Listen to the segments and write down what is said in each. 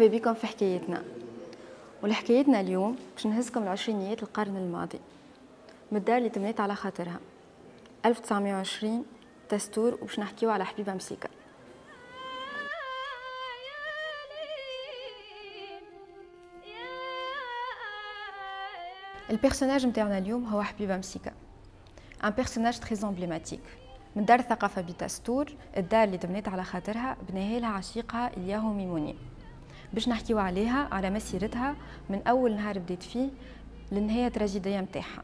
مرحبا بكم في حكايتنا. والحكايتنا اليوم باش نهزكم العشرينيات القرن الماضي من الدار اللي تمنيت على خاطرها 1920 في تستور وباش نحكيو على حبيبة مسيكة ال personnage نتاعنا اليوم هو حبيبة مسيكة un personnage très emblématique من دار الثقافة بتستور الدار اللي تبنيت على خاطرها بناها لها عشيقها إلياهو ميموني. باش نحكيو عليها على مسيرتها من أول نهار بديت فيه للنهاية تراجيدية متاعها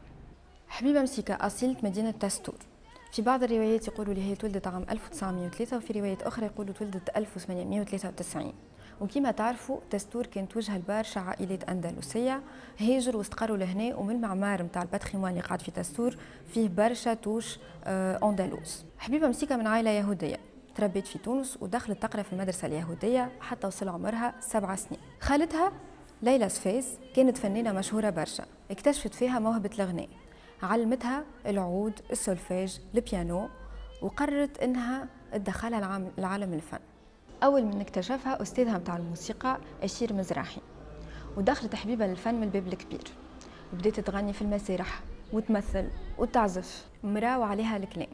حبيبة مسيكة أصيلة مدينة تستور في بعض الروايات يقولوا لي هي تولدت عام 1903 وفي روايات أخرى يقولوا تولدت 1893 وكما تعرفوا تستور كانت وجهة لبرشا عائلات أندلسية هاجروا واستقروا لهنا ومن المعمار نتاع ال patrimoine اللي قاعد في تستور فيه برشا touches andalouses. حبيبة مسيكة من عائلة يهودية. تربيت في تونس ودخلت تقرأ في المدرسة اليهودية حتى وصل عمرها سبع سنين. خالتها ليلى سفيز كانت فنانة مشهورة برشا. اكتشفت فيها موهبة الغناء علمتها العود السولفيج البيانو وقررت إنها تدخلها لعالم الفن. أول من اكتشفها أستاذها متاع الموسيقى أشير مزراحي ودخلت حبيبة للفن من الباب الكبير. بديت تغني في المسارح وتمثل وتعزف. مرا وعليها الكلام.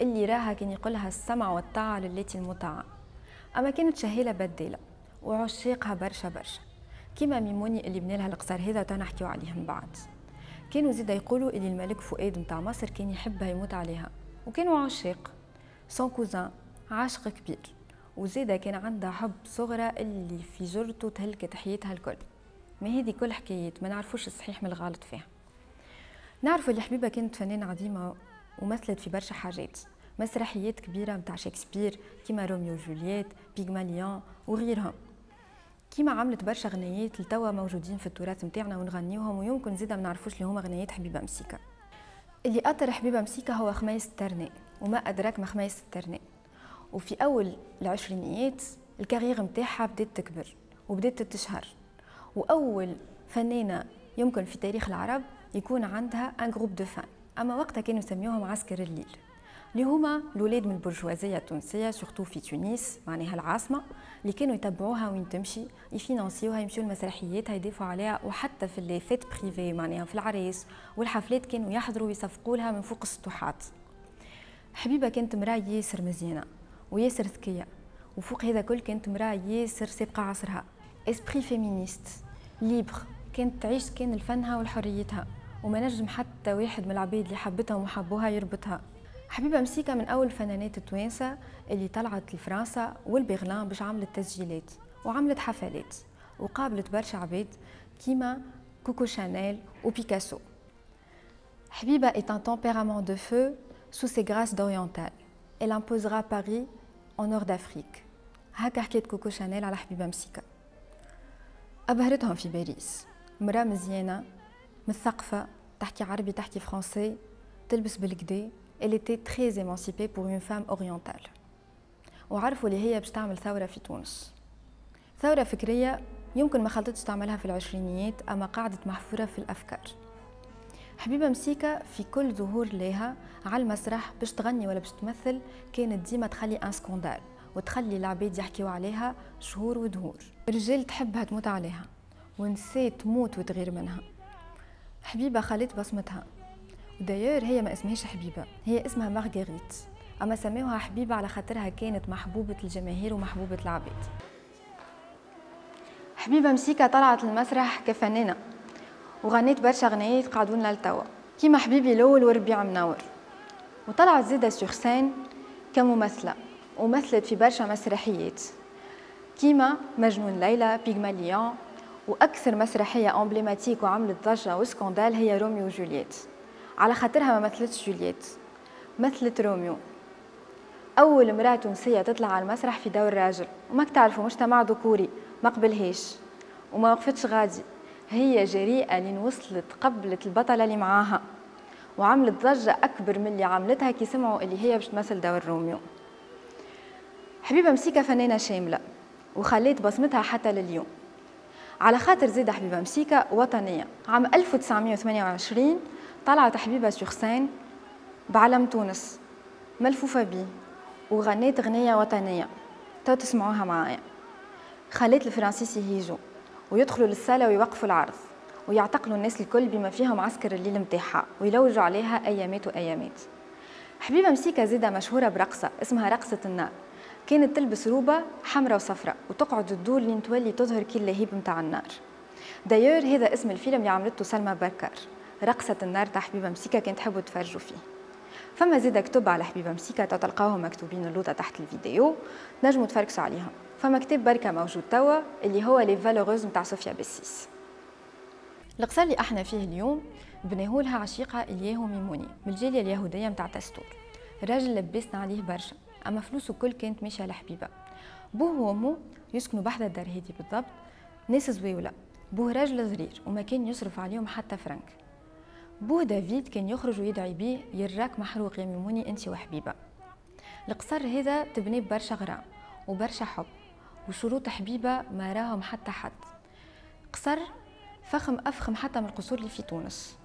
اللي راها كان يقولها السمع والطاعة للتي المطاعة أما كانت شهيلة بدالة وعشاقها برشا برشا. كيما ميموني اللي بنالها القصار هذا وتنحكيو عليه من بعد. كانوا زيدا يقولوا اللي الملك فؤاد متاع مصر كان يحبها يموت عليها. وكانوا عشاق سون كوزان عاشق كبير. وزيدا كان عندها حب صغرى اللي في جرته تهلكت حياتها الكل. ما هذه كل حكايات ما نعرفوش الصحيح من الغلط فيها. نعرف اللي حبيبة كانت فنانة عظيمة ومثلت في برشا حاجات. مسرحيات كبيرة متاع شكسبير كيما روميو وجولييت بيغماليون وغيرهم. كيما عملت برشا غنيات لتوا موجودين في التراث متاعنا ونغنيوهم ويمكن زيدا ما نعرفوش اللي هما غنيات حبيبة مسيكة اللي أثر حبيبة مسيكة هو خميس الترني وما أدراك ما خميس الترني وفي أول العشرينيات ال carrière متاعها بدات تكبر وبدات تشهر. وأول فنانة يمكن في تاريخ العرب يكون عندها un groupe de fans أما وقتها كانوا يسميوهم عسكر الليل. اللي هما الاولاد من البرجوازية التونسية surtout في تونس معناها العاصمة اللي كانوا يتبعوها وين تمشي يفينانسيوها يمشيو المسرحيات يدافعوا عليها وحتى في les fêtes privées معناها في الأعراس والحفلات كانوا يحضروا ويصفقوا لها من فوق السطوحات. حبيبة كانت مراه ياسر مزيانة وياسر ذكية وفوق هذا كل كانت مراه ياسر سابقة عصرها. esprit féministe libre كانت تعيش كان لفنها ولحريتها. وما نجم حتى واحد من العبيد اللي حبتها وحبوها يربطها حبيبة مسيكة من أول الفنانات التوانسة اللي طلعت لفرنسا والبرلين باش عملت تسجيلات وعملت حفلات وقابلت برشا عبيد كيما كوكو شانيل وبيكاسو حبيبة est un tempérament de feu sous ses grâces d'oriental. Elle imposera Paris au nord d'Afrique. هكا حكيت كوكو شانيل على حبيبة مسيكة أبهرتهم في باريس مرأة مزيانة مثقفة تحكي عربي تحكي فرنسي تلبس بالكدا elle était très émancipée pour une femme orientale. وعرفوا اللي هي باش تعمل ثورة في تونس. ثورة فكرية يمكن ما خلطتش تعملها في العشرينيات أما قعدت محفورة في الأفكار. حبيبة مسيكة في كل ظهور لها على المسرح باش تغني ولا باش تمثل كانت ديما تخلي ان سكوندال وتخلي العباد يحكيوا عليها شهور ودهور. الرجال تحبها تموت عليها ونسيت تموت وتغير منها. حبيبة خلت بصمتها. وداير هي ما اسمهاش حبيبة هي اسمها مارغريت. أما سموها حبيبة على خاطرها كانت محبوبة الجماهير ومحبوبة العباد. حبيبة مسيكة طلعت المسرح كفنانة وغنيت برشا غنيات قعدوا لنا لتوا كيما حبيبي الأول وربيع منور وطلعت زيدا sur scène كممثلة ومثلت في برشا مسرحيات. كيما مجنون ليلى بيغماليون وأكثر مسرحية emblématique وعملت ضجة و scandale هي روميو وجولييت. على خاطرها ما مثلتش جولييت. مثلت روميو. أول امرأة تونسية تطلع على المسرح في دور راجل وماك تعرفوا مجتمع ذكوري. ما قبلهاش. وما وقفتش غادي. هي جريئة لين وصلت قبلت البطلة اللي معاها. وعملت ضجة أكبر من اللي عملتها كي سمعوا اللي هي باش تمثل دور روميو. حبيبة مسيكة فنانة شاملة. وخليت بصمتها حتى لليوم. على خاطر زيد حبيبة مسيكة وطنية. عام 1928 طلعت حبيبة sur بعلم تونس. ملفوفة بيه وغنيت غنية وطنية. تو تسمعوها معايا. خليت الفرنسيس يهيجوا. ويدخلوا للصالة ويوقفوا العرض. ويعتقلوا الناس الكل بما فيهم عسكر الليل متاعها ويلوجوا عليها أيامات وأيامات. حبيبة مسيكة زيدة مشهورة برقصة. اسمها رقصة النار. كانت تلبس روبة حمراء وصفراء وتقعد تدور لين تولي تظهر كي اللهيب متاع النار. d'ailleurs هذا اسم الفيلم اللي عملته سلمى بكار رقصة النار تاع حبيبة مسيكة كان تحبوا تفرجوا فيه. فما زيد كتب على حبيبة مسيكة تلقاوهم مكتوبين اللوطة تحت الفيديو نجموا تفركسوا عليهم فما كتاب بركة موجود توا اللي هو les valeureuses نتاع صوفي بسيس القصر اللي إحنا فيه اليوم بناهولها عشيقها إلياهو ميموني من الجالية اليهودية متاع تستور. راجل لبسنا عليه برشا. أما فلوسه كل كانت ماشية لحبيبة بوه وأمه يسكنوا بحذا الدار هذه بالضبط؟ ناس زويولة بوه راجل صغير وما كان يصرف عليهم حتى فرنك. بوه دافيد كان يخرج ويدعي بيه يراك محروق يا ميموني أنت وحبيبه القصر هذا تبني برشا غرام وبرشا حب وشروط حبيبه ما راهم حتى حد. قصر فخم أفخم حتى من القصور اللي في تونس.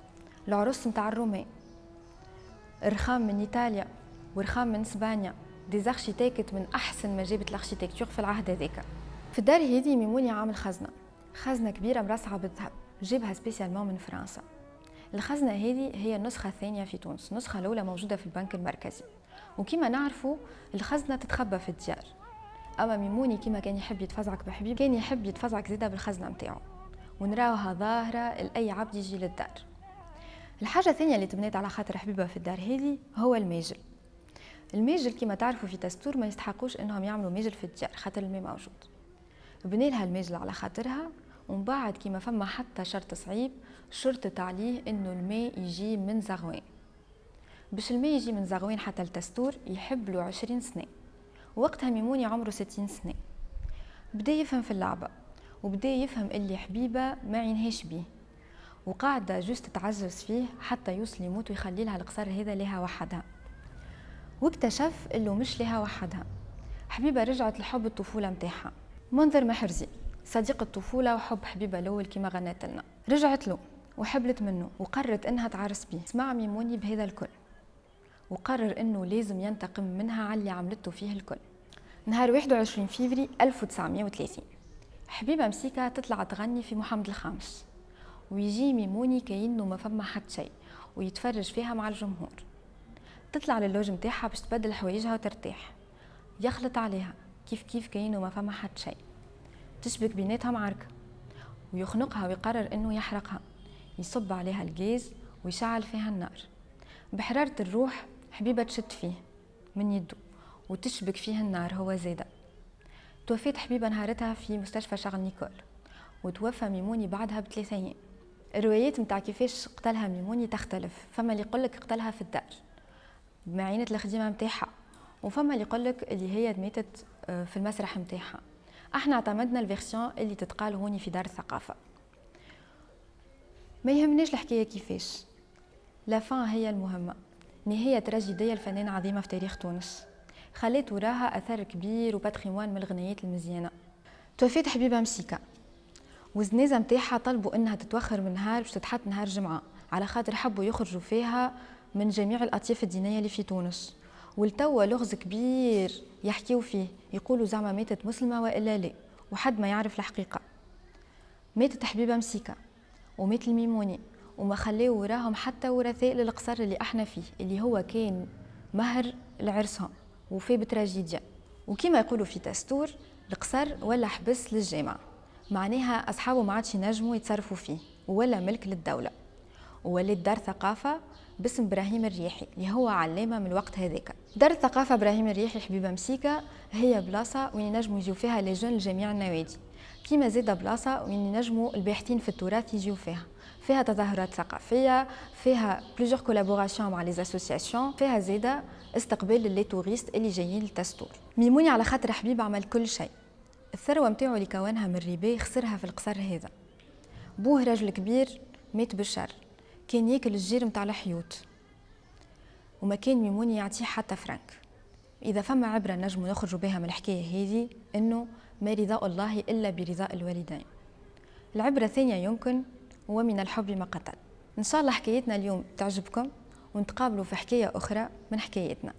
العروس نتاع الرومان رخام من إيطاليا ورخام من إسبانيا. des architectes من أحسن ما جابت ال architecture في العهد هذاك. في الدار هذه ميموني عامل خزنة. خزنة كبيرة مرصعه بالذهب جابها spécialement من فرنسا. الخزنة هذه هي النسخة الثانية في تونس النسخة الأولى موجودة في البنك المركزي. وكما نعرفوا الخزنة تتخبى في الديار. أما ميموني كما كان يحب يتفزعك بحبيب كان يحب يتفزعك زيادة بالخزنة متاعو. ونراوها ظاهرة لأي عبد يجي للدار. الحاجة الثانية اللي تبنيت على خاطر حبيبة في الدار هذه هو الماجل. الماجل كما تعرفوا في تستور ما يستحقوش إنهم يعملوا ماجل في الديار خاطر الماء موجود. بني لها الماجل على خاطرها ومن بعد كيما فما حتى شرط صعيب شرطت عليه إنه الماء يجي من زغوان. باش الماء يجي من زغوان حتى التستور يحب له عشرين سنة. وقتها ميموني عمره ستين سنة. بدأ يفهم في اللعبة وبدأ يفهم اللي حبيبة ما ينهيش بيه. وقاعدة جوست تعزز فيه حتى يوصل يموت ويخلي لها القصر هذا لها وحدها. واكتشف إنه مش لها وحدها. حبيبة رجعت لحب الطفولة متاعها منظر محرزي صديق الطفولة وحب حبيبة الأول كما غنت لنا. رجعت له وحبلت منه وقررت إنها تعرس بيه. سمع ميموني بهذا الكل. وقرر إنه لازم ينتقم منها على اللي عملته فيه الكل. نهار 21 فيفري 1930 حبيبة مسيكة تطلع تغني في محمد الخامس. ويجي ميموني كأنه ما فما حد شيء ويتفرج فيها مع الجمهور. تطلع للوج متاعها باش تبدل حوايجها وترتاح. يخلط عليها كيف كيف كأنه ما فما حد شيء. تشبك بيناتها معركة. ويخنقها ويقرر إنه يحرقها. يصب عليها الجيز ويشعل فيها النار. بحرارة الروح حبيبة تشد فيه من يده وتشبك فيه النار هو زيادة توفيت حبيبة نهارتها في مستشفى شارل نيكول. وتوفى ميموني بعدها بثلاثة أيام. الروايات متاع كيفاش قتلها ميموني تختلف. فما اللي يقولك قتلها في الدار. بمعينة الخديمة متاعها وفما اللي يقولك اللي هي ماتت آه، في المسرح متاعها إحنا اعتمدنا ال version اللي تتقال هوني في دار الثقافة. ما يهمناش الحكاية كيفاش. لافان هي المهمة. نهاية تراجيدية الفنان عظيمة في تاريخ تونس. خلات وراها أثر كبير وباتريموان من الغنيات المزيانة. توفيت حبيبة مسيكا. والزنازة متاعها طلبوا إنها تتوخر من نهار باش تتحط نهار جمعة. على خاطر حبوا يخرجوا فيها من جميع الأطياف الدينية اللي في تونس. والتوا لغز كبير يحكيو فيه يقولوا زعما ماتت مسلمة وإلا لا وحد ما يعرف الحقيقة. ماتت حبيبة مسيكة ومات الميموني وما خلاو وراهم حتى ورثاء للقصر اللي إحنا فيه اللي هو كان مهر لعرسهم وفي بتراجيديا. وكما يقولوا في تستور القصر ولا حبس للجامعة معناها أصحابه ما عادش ينجموا يتصرفوا فيه ولا ملك للدولة. وولات دار ثقافة باسم إبراهيم الريحي اللي هو علامة من الوقت هذاك. دار الثقافه إبراهيم الريحي حبيبة مسيكه هي بلاصة وين ينجموا يجيو فيها les jeunes لجميع النوادي. كيما زيد بلاصة وين ينجموا الباحثين في التراث يجيو فيها. فيها تظاهرات ثقافية فيها plusieurs collaborations مع les فيها زيدا استقبال les touristes اللي جايين للتستور. ميموني على خاطر حبيب عمل كل شيء. الثروة نتاعو اللي كونها من ريبي خسرها في القصر هذا. بوه راجل كبير مات بالشر. كان ياكل الجير متاع الحيوط وما كان ميموني يعطيه حتى فرانك. إذا فما عبرة نجم نخرج بها من الحكاية هذه إنه ما رضاء الله إلا برضاء الوالدين. العبرة الثانية يمكن ومن الحب ما قتل. إن شاء الله حكايتنا اليوم تعجبكم ونتقابلوا في حكاية أخرى من حكايتنا.